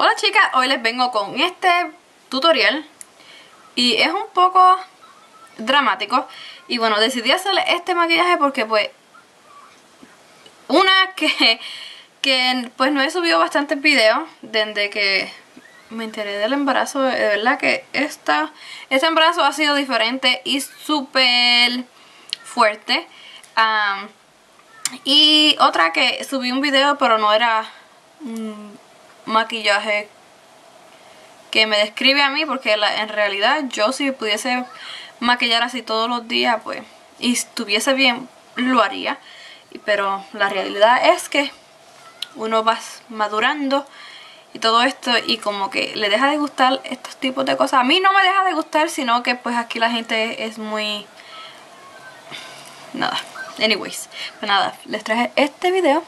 Hola chicas, hoy les vengo con este tutorial y es un poco dramático. Y bueno, decidí hacerle este maquillaje porque pues una que, que pues no he subido bastantes videos desde que me enteré del embarazo, de verdad que esta, este embarazo ha sido diferente y súper fuerte. Y otra que subí un video pero no era maquillaje que me describe a mí porque en realidad yo si pudiese maquillar así todos los días pues y estuviese bien lo haría. Pero la realidad es que uno va madurando y todo esto y como que le deja de gustar estos tipos de cosas. A mí no me deja de gustar sino que pues aquí la gente es muy nada. Anyways pues nada les traje este video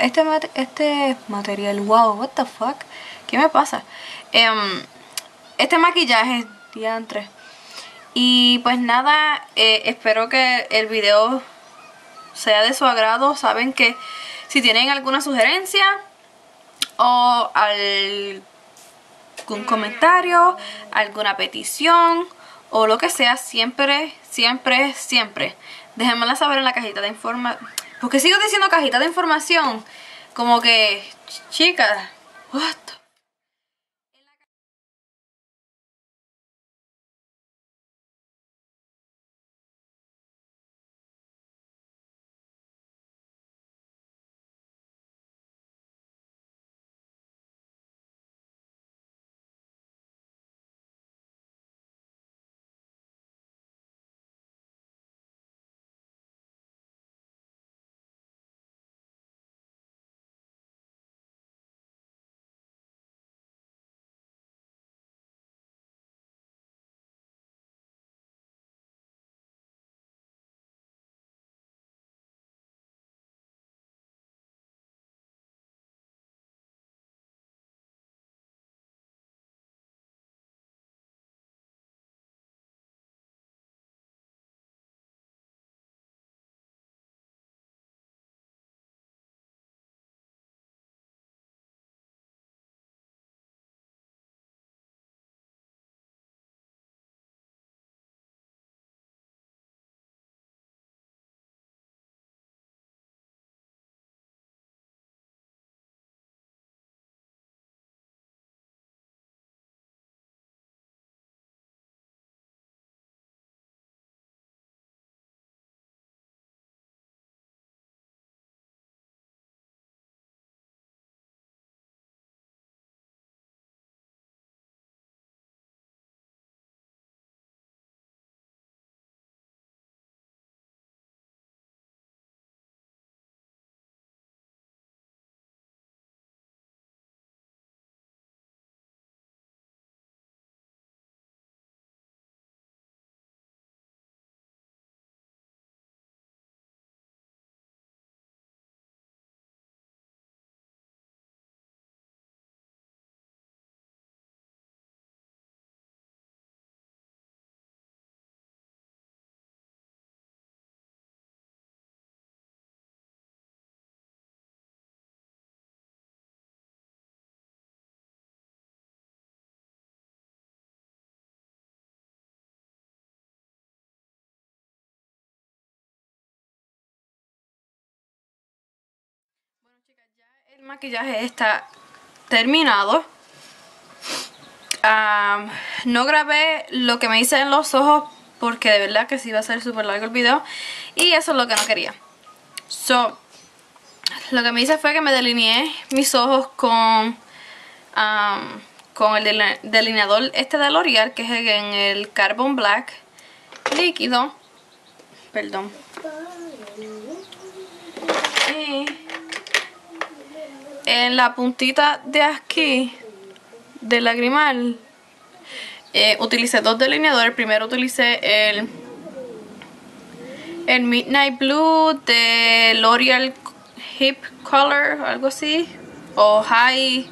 este, este material, wow, what the fuck, ¿qué me pasa? Em, este maquillaje, diantre. Y pues nada, eh, espero que el video sea de su agrado. Saben que si tienen alguna sugerencia o algún comentario, alguna petición o lo que sea, siempre, siempre, siempre, déjenmela saber en la cajita de información porque sigo diciendo cajita de información. Como que, chicas, what el maquillaje está terminado. no grabé lo que me hice en los ojos porque de verdad que sí iba a ser súper largo el video. Y eso es lo que no quería. So, lo que me hice fue que me delineé mis ojos con, con el delineador este de L'Oreal, que es en el Carbon Black líquido. Perdón. Y en la puntita de aquí del lagrimal eh, utilicé dos delineadores. Primero utilicé el, el Midnight Blue de L'Oreal Hip Color, algo así. O High,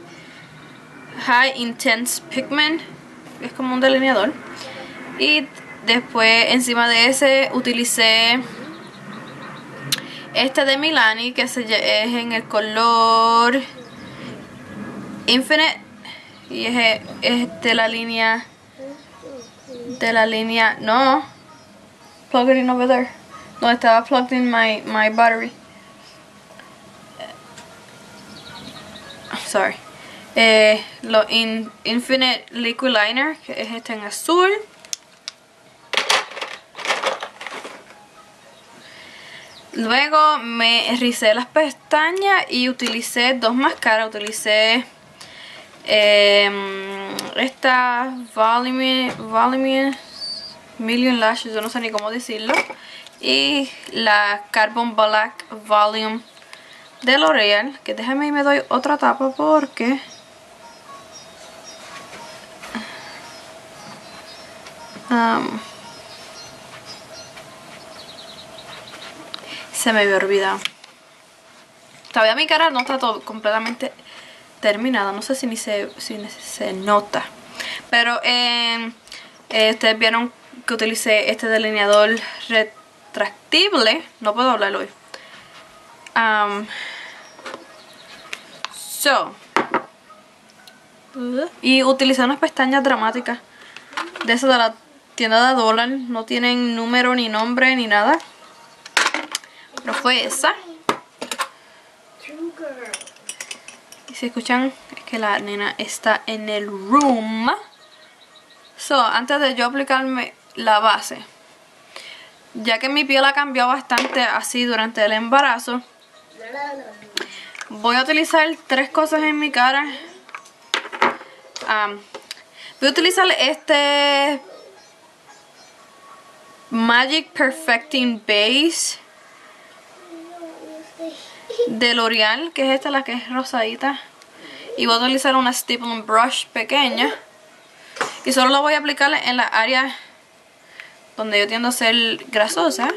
High Intense Pigment. Es como un delineador. Y después encima de ese utilicé este de Milani, que es en el color Infinite y es, es de la línea de la línea no plug it in over there no estaba plugged in my, my battery. Sorry. Eh, lo Infinite Liquid Liner que es este en azul Luego me ricé las pestañas y utilicé dos máscaras. Utilicé eh, esta Volume, Volume Million Lashes, yo no sé ni cómo decirlo. Y la Carbon Black Volume de L'Oreal. Que déjame y me doy otra tapa porque... Um, se me había olvidado. Todavía mi cara no está todo completamente terminada. No sé si ni se, se nota. Pero eh, eh, ustedes vieron que utilicé este delineador retractible. No puedo hablar hoy. Um, so. Y utilicé unas pestañas dramáticas. De esas de la tienda de dólar. No tienen número ni nombre ni nada. Pero fue esa. Y si escuchan, es que la nena está en el room. So, antes de yo aplicarme la base, ya que mi piel ha cambiado bastante así durante el embarazo, voy a utilizar tres cosas en mi cara. Voy a utilizar este Magic Perfecting Base de L'Oreal, que es esta la que es rosadita. Y voy a utilizar una stippling brush pequeña. Y solo lo voy a aplicar en la área donde yo tiendo a ser grasosa.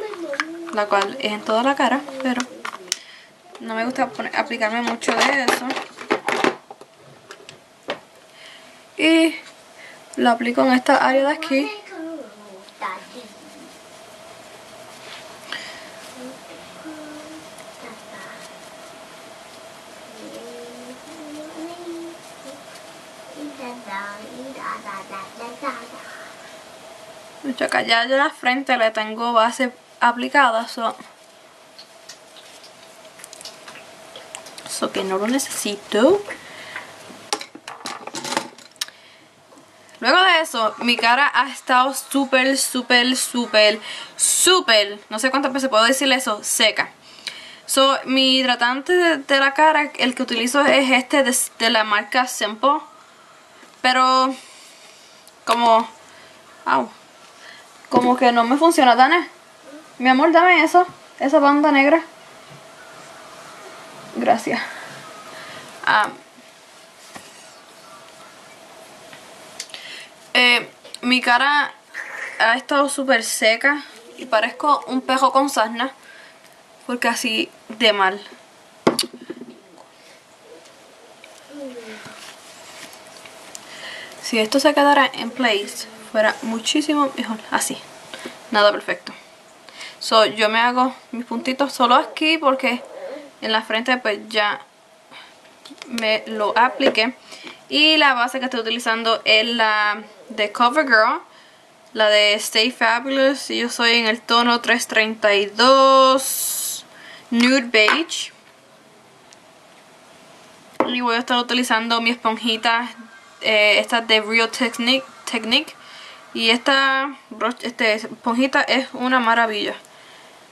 La cual es en toda la cara, pero no me gusta aplicarme mucho de eso. Y lo aplico en esta área de aquí. Acá ya de la frente le tengo base aplicada, so, so que no lo necesito. Luego de eso, mi cara ha estado súper, súper, súper, súper, no sé cuántas veces puedo decirle eso, seca. So, mi hidratante de, la cara, el que utilizo es este de, de la marca Simple. Pero, como... Au, como que no me funciona, Dana. Mi amor, dame eso. Esa banda negra. Gracias. Eh, mi cara ha estado súper seca y parezco un pejo con sarna porque así de mal. Si esto se quedara en place, fuera muchísimo mejor. Así. Nada perfecto. So, yo me hago mis puntitos solo aquí porque en la frente pues ya me lo apliqué. Y la base que estoy utilizando es la de CoverGirl. La de Stay Fabulous. Y yo soy en el tono 332 Nude Beige. Y voy a estar utilizando mi esponjita. Eh, esta de Real Technique. Technique y esta este, esponjita es una maravilla.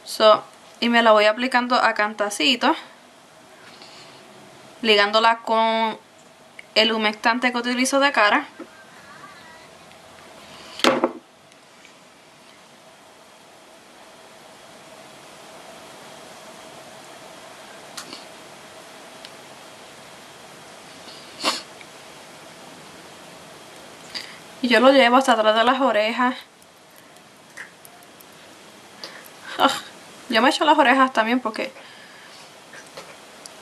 So, y me la voy aplicando a cantacito. Ligándola con el humectante que utilizo de cara. Y yo lo llevo hasta atrás de las orejas. Ah, yo me echo las orejas también porque...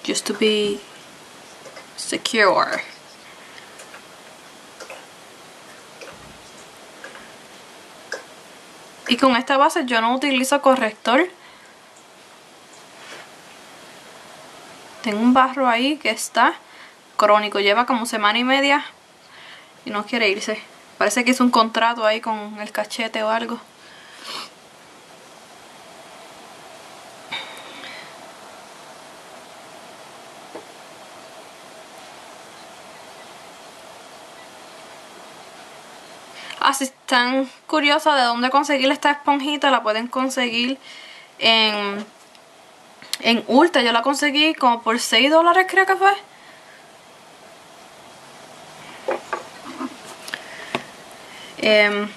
Just to be secure. Y con esta base yo no utilizo corrector. Tengo un barro ahí que está crónico. Lleva como semana y media y no quiere irse. Parece que es un contrato ahí con el cachete o algo. Ah, si están curiosas de dónde conseguir esta esponjita, la pueden conseguir en, en Ulta. Yo la conseguí como por 6 dólares creo que fue. Em,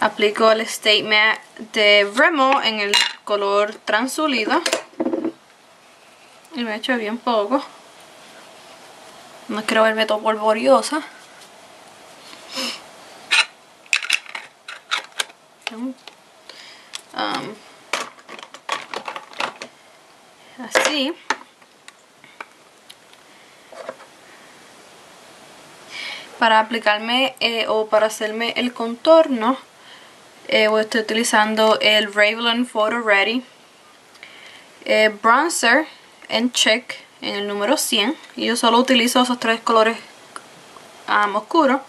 aplico el State Matte de Remo en el color transulido. Y me he hecho bien poco. No quiero verme todo polvoriosa. Um, así. Para aplicarme eh, o para hacerme el contorno, eh, estoy utilizando el Revlon Photo Ready eh, Bronzer en Check en el número 100. Y yo solo utilizo esos tres colores um, oscuros.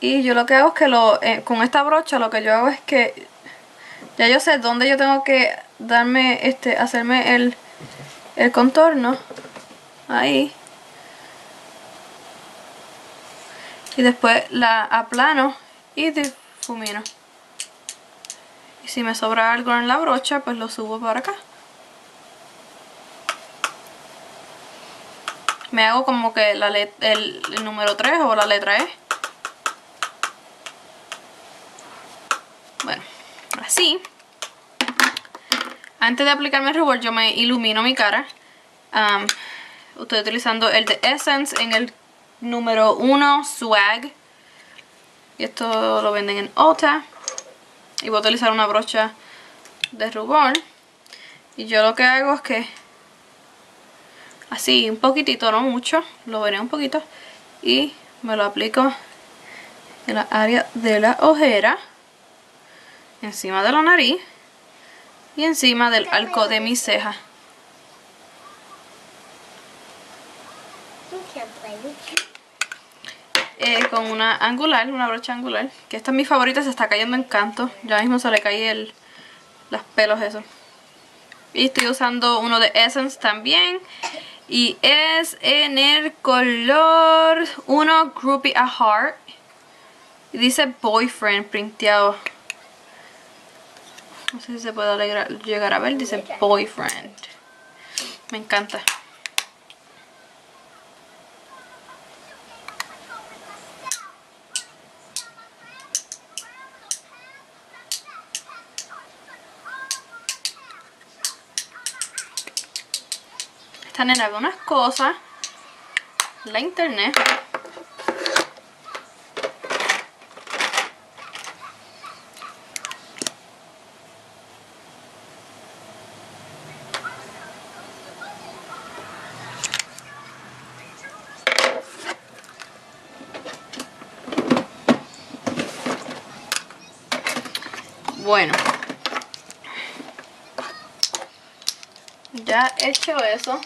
Y yo lo que hago es que lo, eh, con esta brocha lo que yo hago es que ya yo sé dónde yo tengo que darme, este, hacerme el, el contorno. Ahí. Y después la aplano y difumino. Y si me sobra algo en la brocha, pues lo subo para acá. Me hago como que la el, número 3 o la letra E. Bueno, así. Antes de aplicarme el rubor yo me ilumino mi cara. estoy utilizando el de Essence en el número 1 Swag. Y esto lo venden en Ulta. Y voy a utilizar una brocha de rubor. Y yo lo que hago es que así un poquitito, no mucho, lo veré un poquito. Y me lo aplico en la área de la ojera encima de la nariz y encima del arco de mi ceja. Eh, con una angular, una brocha angular, que esta es mi favorita, se está cayendo en canto. Ya mismo se le cae el, los pelos eso. Y estoy usando uno de Essence también. Y es en el color 1 Groupie a Heart. Y dice Boyfriend printeado. No sé si se puede llegar a ver, dice boyfriend. Me encanta. Están en algunas cosas. La internet. Bueno. Ya he hecho eso.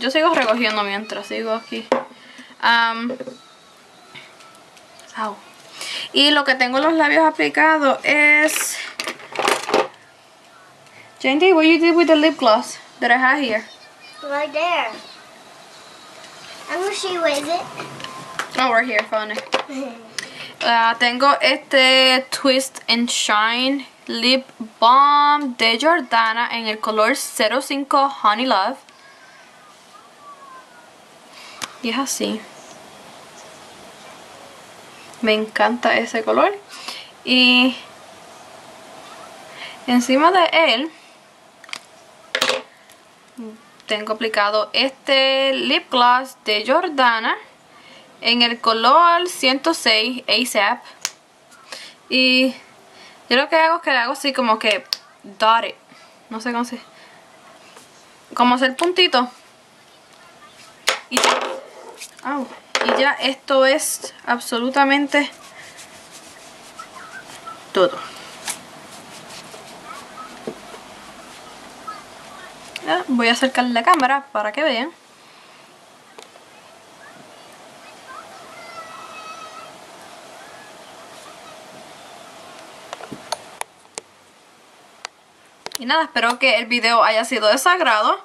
Yo sigo recogiendo mientras sigo aquí. Y lo que tengo en los labios aplicados es... Jane, what you did with the lip gloss that I have here? Right there. I'm gonna show you what is it. Oh, right here, found it. uh, tengo este Twist and Shine Lip Balm de Jordana en el color 05 Honey Love. Y es así. Me encanta ese color. Y encima de él tengo aplicado este lip gloss de Jordana en el color 106 ASAP y yo lo que hago es que le hago así como que dot it no sé cómo se como hacer puntito y ya, y ya esto es absolutamente todo. voy a acercar la cámara para que vean. Y nada, espero que el video haya sido de sagrado.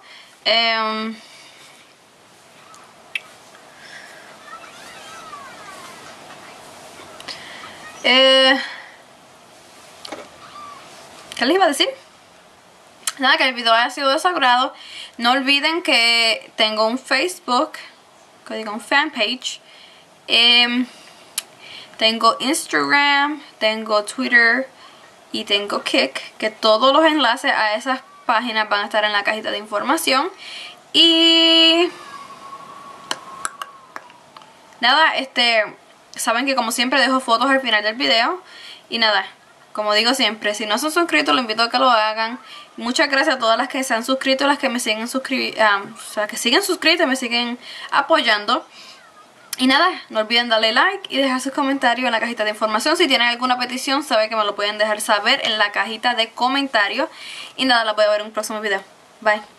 Eh, ¿Qué les iba a decir? Nada, que el video haya sido de. No olviden que tengo un Facebook, que digo un fanpage. Em, tengo Instagram, tengo Twitter, y tengo Kick, que todos los enlaces a esas páginas van a estar en la cajita de información. Y... Nada, este... Saben que como siempre dejo fotos al final del video. Y nada, como digo siempre, si no se han suscrito, los invito a que lo hagan. Muchas gracias a todas las que se han suscrito, las que me siguen ah, o sea, que siguen suscritos y me siguen apoyando. Y nada, no olviden darle like y dejar sus comentarios en la cajita de información. Si tienen alguna petición, saben que me lo pueden dejar saber en la cajita de comentarios. Y nada, la voy a ver en un próximo video. Bye.